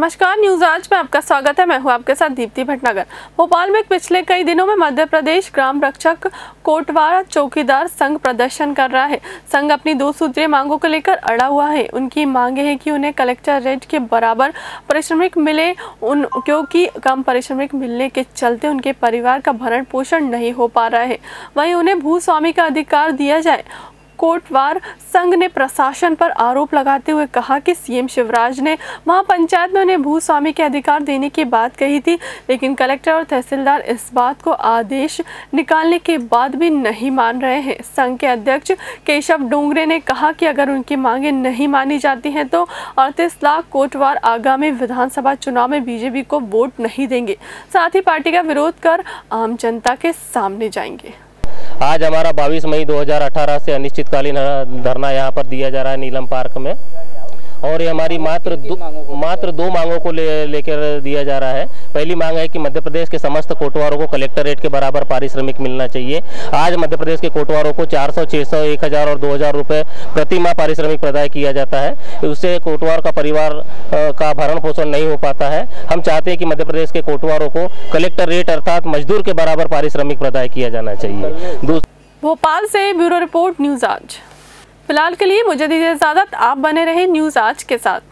नमस्कार, न्यूज़ आज में आपका स्वागत है। मैं हूँ आपके साथ दीप्ति भटनागर। भोपाल में पिछले कई दिनों में मध्य प्रदेश ग्राम रक्षक कोटवार चौकीदार संघ प्रदर्शन कर रहा है। संघ अपनी दो सूत्रीय मांगों को लेकर अड़ा हुआ है। उनकी मांगे हैं कि उन्हें कलेक्टर रेट के बराबर पारिश्रमिक मिले, उन क्योंकि कम पारिश्रमिक मिलने के चलते उनके परिवार का भरण पोषण नहीं हो पा रहा है। वहीं उन्हें भूस्वामी का अधिकार दिया जाए। कोटवार संघ ने प्रशासन पर आरोप लगाते हुए कहा कि सीएम शिवराज ने महापंचायत में उन्हें भूस्वामी के अधिकार देने की बात कही थी, लेकिन कलेक्टर और तहसीलदार इस बात को आदेश निकालने के बाद भी नहीं मान रहे हैं। संघ के अध्यक्ष केशव डोंगरे ने कहा कि अगर उनकी मांगे नहीं मानी जाती हैं तो अड़तीस लाख कोटवार आगामी विधानसभा चुनाव में बीजेपी को वोट नहीं देंगे। साथ ही पार्टी का विरोध कर आम जनता के सामने जाएँगे। आज हमारा 22 मई 2018 से अनिश्चितकालीन धरना यहाँ पर दिया जा रहा है नीलम पार्क में। और ये हमारी मात्र दो मात्र दो मांगों को ले लेकर दिया जा रहा है। पहली मांग है कि मध्य प्रदेश के समस्त कोटवारों को कलेक्टर रेट के बराबर पारिश्रमिक मिलना चाहिए। आज मध्य प्रदेश के कोटवारों को 400, 600, 1000 और 2000 रुपए प्रति माह पारिश्रमिक प्रदाय किया जाता है। उससे कोटवार का परिवार का भरण पोषण नहीं हो पाता है। हम चाहते हैं कि मध्य प्रदेश के कोटवारों को कलेक्टर रेट अर्थात मजदूर के बराबर पारिश्रमिक प्रदाय किया जाना चाहिए। भोपाल से ब्यूरो रिपोर्ट न्यूज़ आज। फ़िलहाल के लिए मुझे दीजिए इजाज़त। आप बने रहें न्यूज़ आज के साथ।